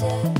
death.